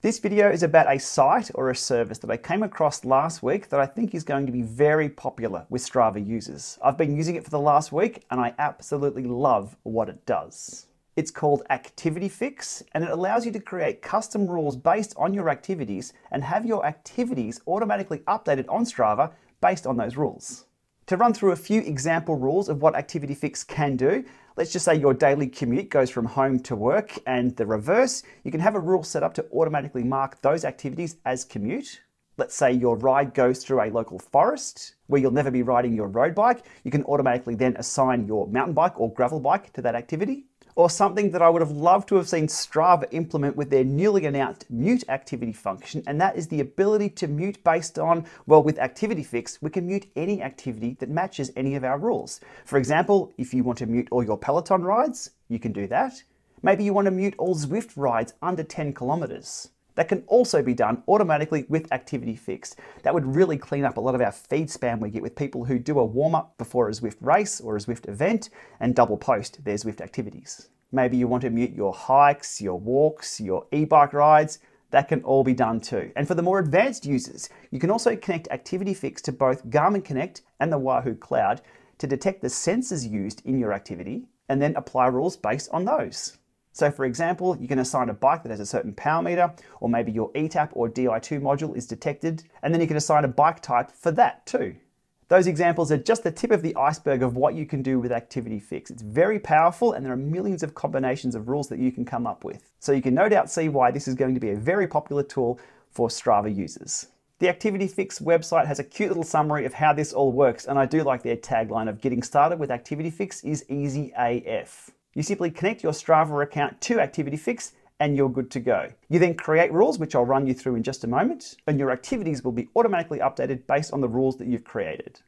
This video is about a site or a service that I came across last week that I think is going to be very popular with Strava users. I've been using it for the last week and I absolutely love what it does. It's called Activity Fix and it allows you to create custom rules based on your activities and have your activities automatically updated on Strava based on those rules. To run through a few example rules of what Activity Fix can do, let's just say your daily commute goes from home to work and the reverse, you can have a rule set up to automatically mark those activities as commute. Let's say your ride goes through a local forest where you'll never be riding your road bike. You can automatically then assign your mountain bike or gravel bike to that activity or something that I would have loved to have seen Strava implement with their newly announced mute activity function, and that is the ability to mute based on, well, with Activity Fix, we can mute any activity that matches any of our rules. For example, if you want to mute all your Peloton rides, you can do that. Maybe you want to mute all Zwift rides under 10 kilometers. That can also be done automatically with Activity Fix. That would really clean up a lot of our feed spam we get with people who do a warm up before a Zwift race or a Zwift event and double post their Zwift activities. Maybe you want to mute your hikes, your walks, your e-bike rides. That can all be done too. And for the more advanced users, you can also connect Activity Fix to both Garmin Connect and the Wahoo Cloud to detect the sensors used in your activity and then apply rules based on those. So for example, you can assign a bike that has a certain power meter, or maybe your ETAP or Di2 module is detected, and then you can assign a bike type for that too. Those examples are just the tip of the iceberg of what you can do with Activity Fix. It's very powerful and there are millions of combinations of rules that you can come up with. So you can no doubt see why this is going to be a very popular tool for Strava users. The Activity Fix website has a cute little summary of how this all works and I do like their tagline of getting started with Activity Fix is easy AF. You simply connect your Strava account to ActivityFix and you're good to go. You then create rules, which I'll run you through in just a moment, and your activities will be automatically updated based on the rules that you've created.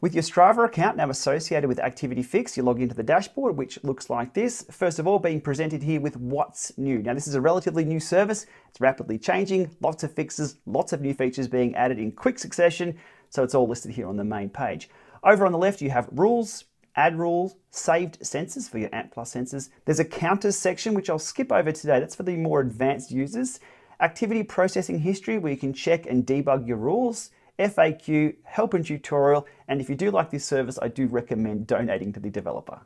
With your Strava account now associated with ActivityFix, you log into the dashboard, which looks like this. First of all, being presented here with what's new. Now, this is a relatively new service. It's rapidly changing, lots of fixes, lots of new features being added in quick succession. So it's all listed here on the main page. Over on the left, you have rules, add rules, saved sensors for your Ant Plus sensors. There's a counters section, which I'll skip over today. That's for the more advanced users. Activity processing history, where you can check and debug your rules. FAQ, help and tutorial, and if you do like this service, I do recommend donating to the developer.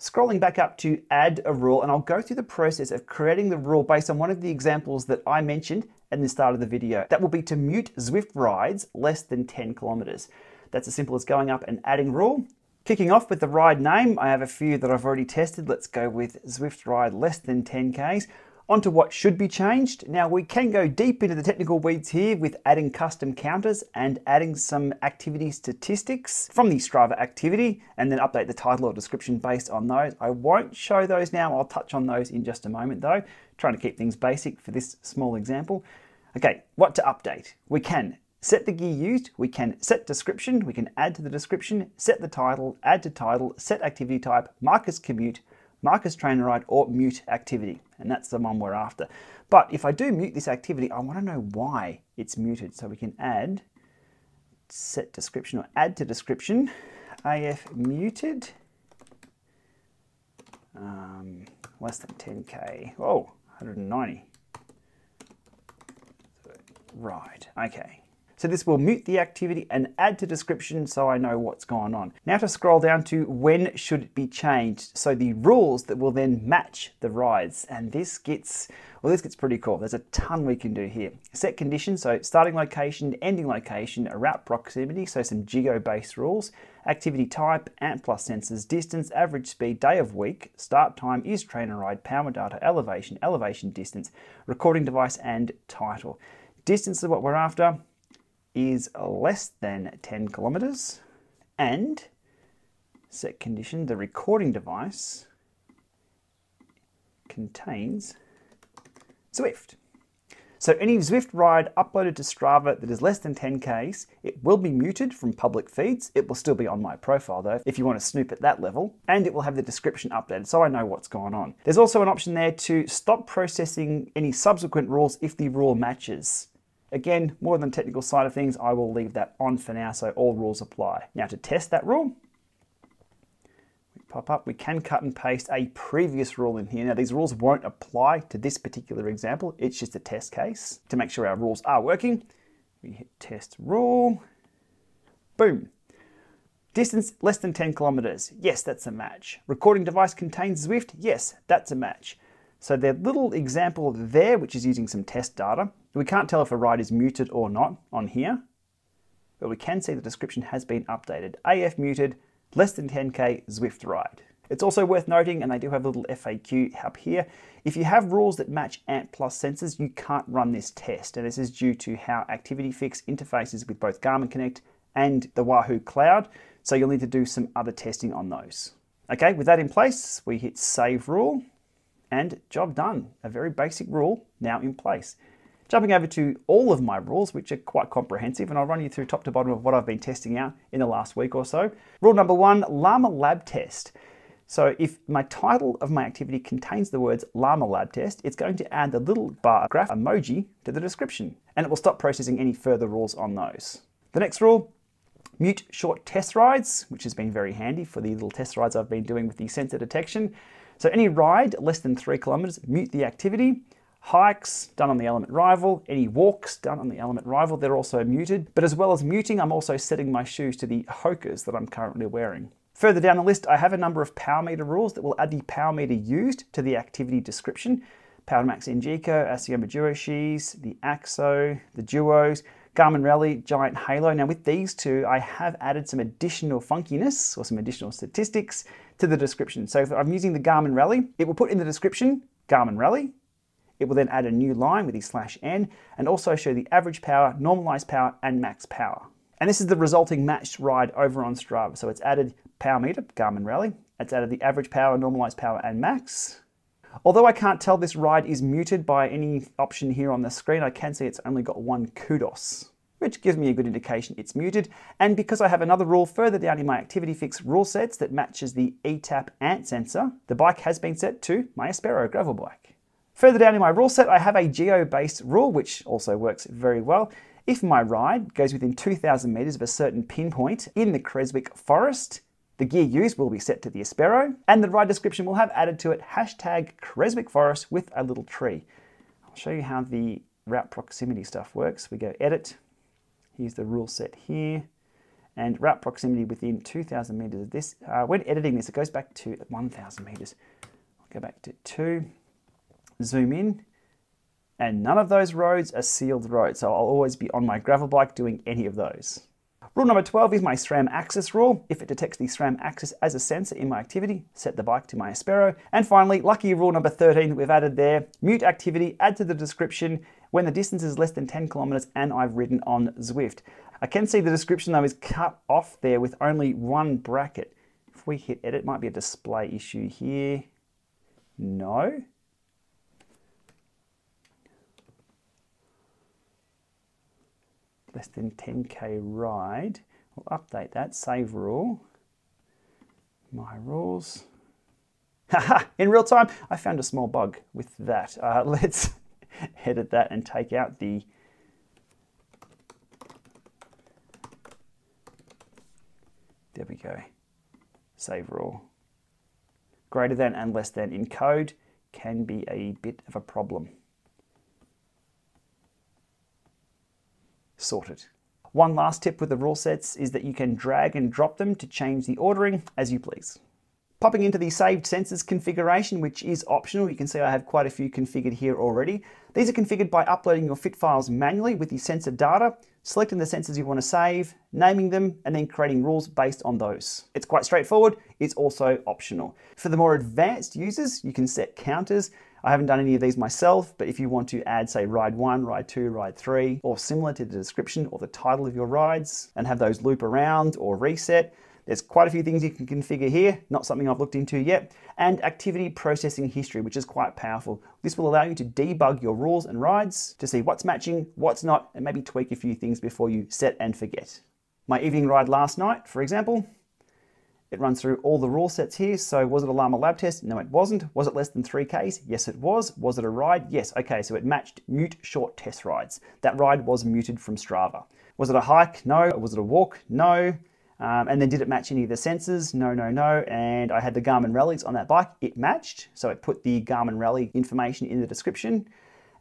Scrolling back up to add a rule, and I'll go through the process of creating the rule based on one of the examples that I mentioned at the start of the video. That will be to mute Zwift rides less than 10 kilometers. That's as simple as going up and adding rule, Kicking off with the ride name, I have a few that I've already tested. Let's go with Zwift Ride less than 10Ks. Onto what should be changed. Now we can go deep into the technical weeds here with adding custom counters and adding some activity statistics from the Strava activity and then update the title or description based on those. I won't show those now, I'll touch on those in just a moment though, trying to keep things basic for this small example. Okay, what to update? We can Set the gear used, we can set description, we can add to the description, set the title, add to title, set activity type, mark as commute, mark as trainer ride, or mute activity. And that's the one we're after. But if I do mute this activity, I want to know why it's muted. So we can add set description or add to description, AF muted, um, less than 10K, oh, 190. Right, okay. So this will mute the activity and add to description so I know what's going on. Now to scroll down to when should it be changed. So the rules that will then match the rides. And this gets, well, this gets pretty cool. There's a ton we can do here. Set conditions, so starting location, ending location, a route proximity, so some geo-based rules, activity type, ANT plus sensors, distance, average speed, day of week, start time, is trainer ride, power data, elevation, elevation distance, recording device, and title. Distance is what we're after is less than 10 kilometers and set condition the recording device contains Zwift. So any Zwift ride uploaded to Strava that is less than 10Ks, it will be muted from public feeds. It will still be on my profile though, if you want to snoop at that level, and it will have the description updated so I know what's going on. There's also an option there to stop processing any subsequent rules if the rule matches. Again, more than technical side of things, I will leave that on for now so all rules apply. Now to test that rule, we pop up, we can cut and paste a previous rule in here. Now these rules won't apply to this particular example, it's just a test case. To make sure our rules are working, we hit test rule, boom. Distance less than 10 kilometers, yes, that's a match. Recording device contains Zwift, yes, that's a match. So their little example there, which is using some test data, we can't tell if a ride is muted or not on here, but we can see the description has been updated. AF muted, less than 10k Zwift ride. It's also worth noting, and they do have a little FAQ up here, if you have rules that match ANT Plus sensors, you can't run this test, and this is due to how ActivityFix interfaces with both Garmin Connect and the Wahoo Cloud, so you'll need to do some other testing on those. Okay, with that in place, we hit Save Rule, and job done. A very basic rule now in place. Jumping over to all of my rules, which are quite comprehensive, and I'll run you through top to bottom of what I've been testing out in the last week or so. Rule number one, Llama Lab Test. So if my title of my activity contains the words Llama Lab Test, it's going to add the little bar graph emoji to the description, and it will stop processing any further rules on those. The next rule, mute short test rides, which has been very handy for the little test rides I've been doing with the sensor detection. So any ride less than three kilometers, mute the activity. Hikes done on the Elemnt Rival, any walks done on the Elemnt Rival, they're also muted. But as well as muting, I'm also setting my shoes to the Hokas that I'm currently wearing. Further down the list, I have a number of power meter rules that will add the power meter used to the activity description. PowerMax Ingeco, Assioma Duo Skis, the AXO, the Duos, Garmin Rally, Giant Halo. Now with these two, I have added some additional funkiness or some additional statistics to the description. So if I'm using the Garmin Rally, it will put in the description Garmin Rally, it will then add a new line with the slash n and also show the average power, normalized power, and max power. And this is the resulting matched ride over on Strava. So it's added power meter, Garmin Rally. It's added the average power, normalized power, and max. Although I can't tell this ride is muted by any option here on the screen, I can see it's only got one kudos, which gives me a good indication it's muted. And because I have another rule further down in my activity fix rule sets that matches the ETAP ANT sensor, the bike has been set to my Aspero gravel bike. Further down in my rule set, I have a geo-based rule, which also works very well. If my ride goes within 2,000 meters of a certain pinpoint in the Creswick Forest, the gear used will be set to the Aspero, and the ride description will have added to it hashtag Creswick Forest with a little tree. I'll show you how the route proximity stuff works. We go edit, here's the rule set here, and route proximity within 2,000 meters of this. Uh, when editing this, it goes back to 1,000 meters. I'll go back to two, zoom in, and none of those roads are sealed roads, so I'll always be on my gravel bike doing any of those. Rule number 12 is my SRAM AXS rule. If it detects the SRAM AXS as a sensor in my activity, set the bike to my Aspero. And finally, lucky rule number 13 that we've added there, mute activity, add to the description when the distance is less than 10 kilometers and I've ridden on Zwift. I can see the description though is cut off there with only one bracket. If we hit edit, might be a display issue here. No. Less than 10k ride. We'll update that, save rule. My rules. In real time, I found a small bug with that. Uh, let's edit that and take out the There we go. Save rule. Greater than and less than in code can be a bit of a problem. Sorted. One last tip with the rule sets is that you can drag and drop them to change the ordering as you please. Popping into the saved sensors configuration, which is optional, you can see I have quite a few configured here already. These are configured by uploading your fit files manually with the sensor data, selecting the sensors you want to save, naming them, and then creating rules based on those. It's quite straightforward, it's also optional. For the more advanced users, you can set counters I haven't done any of these myself, but if you want to add, say, ride one, ride two, ride three, or similar to the description or the title of your rides, and have those loop around or reset, there's quite a few things you can configure here, not something I've looked into yet, and activity processing history, which is quite powerful. This will allow you to debug your rules and rides to see what's matching, what's not, and maybe tweak a few things before you set and forget. My evening ride last night, for example, it runs through all the rule sets here. So was it a Llama lab test? No, it wasn't. Was it less than 3Ks? Yes, it was. Was it a ride? Yes. Okay, so it matched mute short test rides. That ride was muted from Strava. Was it a hike? No. Was it a walk? No. Um, and then did it match any of the sensors? No, no, no. And I had the Garmin rallies on that bike. It matched. So it put the Garmin rally information in the description.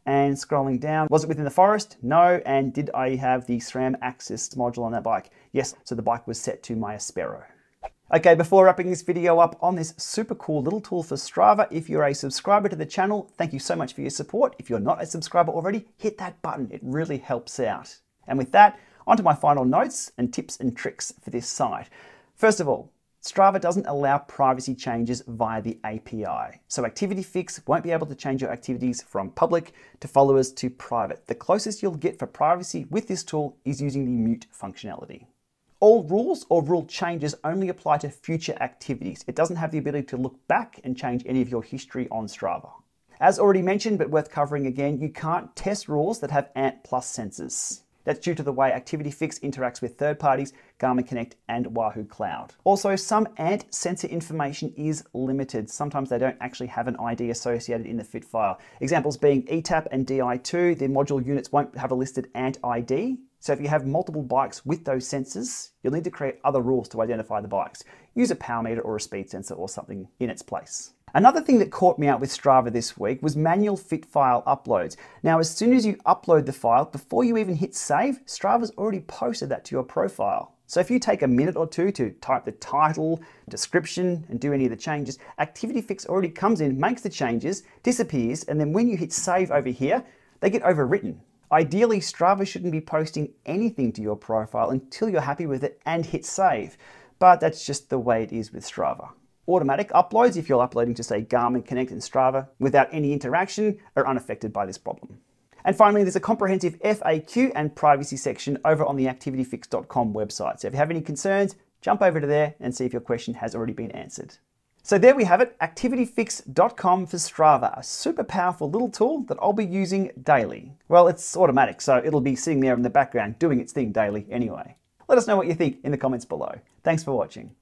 And scrolling down, was it within the forest? No. And did I have the SRAM AXS module on that bike? Yes. So the bike was set to my Aspero. Okay, before wrapping this video up on this super cool little tool for Strava, if you're a subscriber to the channel, thank you so much for your support. If you're not a subscriber already, hit that button. It really helps out. And with that, onto my final notes and tips and tricks for this site. First of all, Strava doesn't allow privacy changes via the API. So ActivityFix won't be able to change your activities from public to followers to private. The closest you'll get for privacy with this tool is using the mute functionality. All rules or rule changes only apply to future activities. It doesn't have the ability to look back and change any of your history on Strava. As already mentioned, but worth covering again, you can't test rules that have ANT plus sensors. That's due to the way ActivityFix interacts with third parties, Garmin Connect, and Wahoo Cloud. Also, some ANT sensor information is limited. Sometimes they don't actually have an ID associated in the fit file. Examples being ETAP and DI2, the module units won't have a listed ANT ID. So if you have multiple bikes with those sensors, you'll need to create other rules to identify the bikes. Use a power meter or a speed sensor or something in its place. Another thing that caught me out with Strava this week was manual fit file uploads. Now, as soon as you upload the file, before you even hit save, Strava's already posted that to your profile. So if you take a minute or two to type the title, description, and do any of the changes, ActivityFix already comes in, makes the changes, disappears, and then when you hit save over here, they get overwritten. Ideally, Strava shouldn't be posting anything to your profile until you're happy with it and hit save. But that's just the way it is with Strava. Automatic uploads, if you're uploading to say Garmin Connect and Strava without any interaction, are unaffected by this problem. And finally, there's a comprehensive FAQ and privacy section over on the activityfix.com website. So if you have any concerns, jump over to there and see if your question has already been answered. So there we have it, activityfix.com for Strava, a super powerful little tool that I'll be using daily. Well, it's automatic, so it'll be sitting there in the background doing its thing daily anyway. Let us know what you think in the comments below. Thanks for watching.